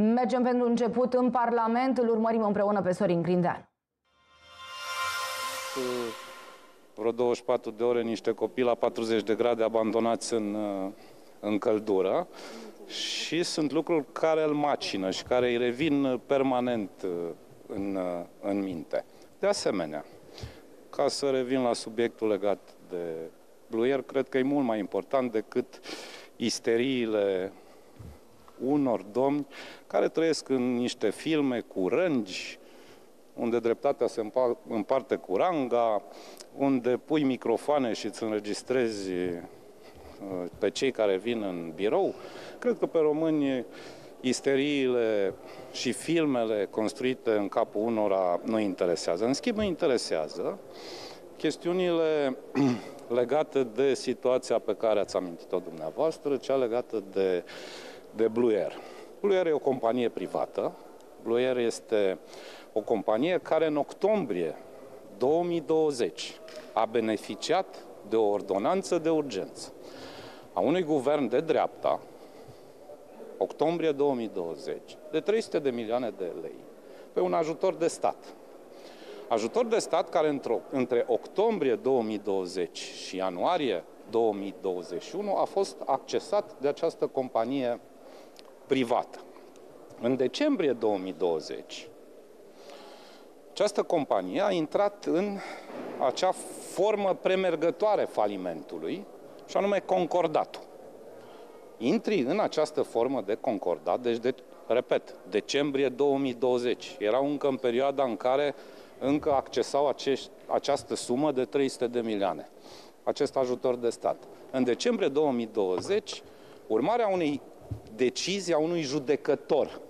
Mergem pentru început în Parlament, îl urmărim împreună pe Sorin Grindean. Vreo 24 de ore niște copii la 40 de grade abandonați în, în căldură și sunt lucruri care îl macină și care îi revin permanent în, în minte. De asemenea, ca să revin la subiectul legat de Blue Air, cred că e mult mai important decât isteriile unor domni care trăiesc în niște filme cu rângi, unde dreptatea se împarte cu ranga, unde pui microfoane și îți înregistrezi uh, pe cei care vin în birou. Cred că pe români isteriile și filmele construite în capul unora nu interesează. În schimb, mă interesează chestiunile legate de situația pe care ați amintit-o dumneavoastră, cea legată de, de Blue Air. Blue Air e o companie privată. Blue Air este o companie care în octombrie 2020 a beneficiat de o ordonanță de urgență a unui guvern de dreapta, octombrie 2020, de 300 de milioane de lei pe un ajutor de stat. Ajutor de stat care între octombrie 2020 și ianuarie 2021 a fost accesat de această companie privată. În decembrie 2020, această companie a intrat în acea formă premergătoare falimentului, și anume concordatul. Intri în această formă de concordat, deci, de, repet, decembrie 2020. Erau încă în perioada în care încă accesau acești, această sumă de 300 de milioane, acest ajutor de stat. În decembrie 2020, urmarea unei decizii a unui judecător,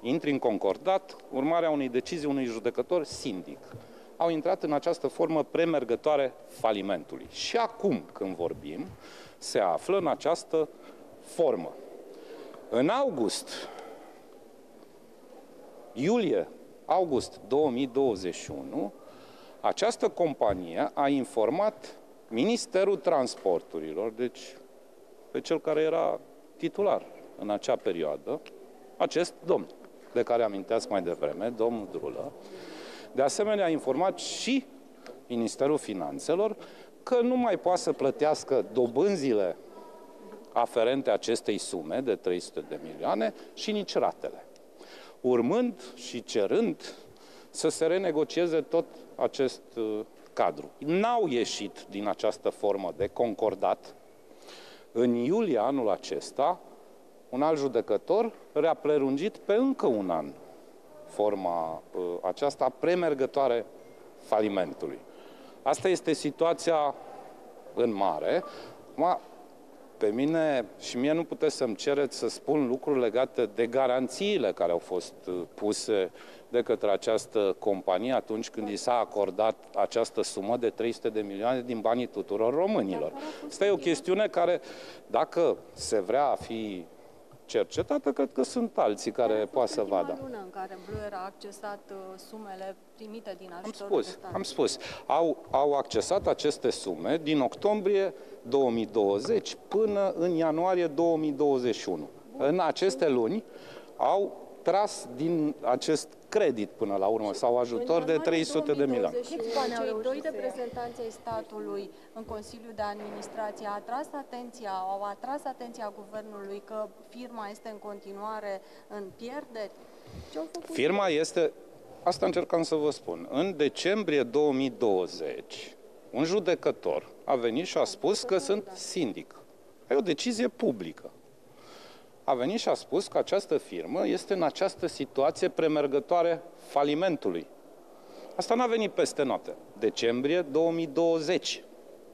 intri în concordat, urmarea unei decizii unui judecător sindic, au intrat în această formă premergătoare falimentului. Și acum, când vorbim, se află în această formă. În august, iulie august 2021, această companie a informat Ministerul Transporturilor, deci pe cel care era titular în acea perioadă, acest domn, de care aminteați mai devreme, domnul Drulă. De asemenea, a informat și Ministerul Finanțelor că nu mai poate să plătească dobânzile aferente acestei sume de 300 de milioane și nici ratele urmând și cerând să se renegocieze tot acest uh, cadru. N-au ieșit din această formă de concordat. În iulie anul acesta, un alt judecător le-a prelungit pe încă un an forma uh, aceasta premergătoare falimentului. Asta este situația în mare. Ma, pe mine și mie nu puteți să-mi cereți să spun lucruri legate de garanțiile care au fost uh, puse de către această companie atunci când i s-a acordat această sumă de 300 de milioane din banii tuturor românilor. Asta e o chestiune care, dacă se vrea a fi cercetată, cred că sunt alții care poate să vadă. lună în care Bluer a accesat uh, sumele primite din ajutorul am spus, de stat. Am spus, au, au accesat aceste sume din octombrie 2020 până în ianuarie 2021. Bun. În aceste luni au tras din acest credit până la urmă sau ajutor de 300 de milioane. Cei doi reprezentanți ai statului în Consiliul de Administrație a atras atenția, au atras atenția guvernului că firma este în continuare în pierderi? Ce făcut firma este, asta încercam să vă spun, în decembrie 2020, un judecător a venit și a spus că sunt sindic. E o decizie publică a venit și a spus că această firmă este în această situație premergătoare falimentului. Asta n-a venit peste noapte. Decembrie 2020.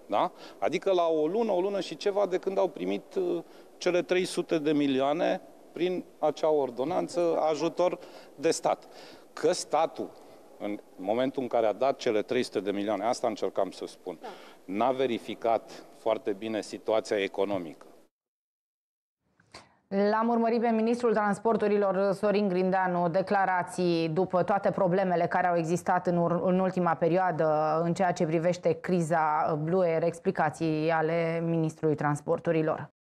Da? Adică la o lună, o lună și ceva de când au primit uh, cele 300 de milioane prin acea ordonanță ajutor de stat. Că statul, în momentul în care a dat cele 300 de milioane, asta încercam să spun, da. n-a verificat foarte bine situația economică L-am urmărit pe ministrul transporturilor Sorin Grindeanu declarații după toate problemele care au existat în, în ultima perioadă în ceea ce privește criza Blue Air, explicații ale ministrului transporturilor.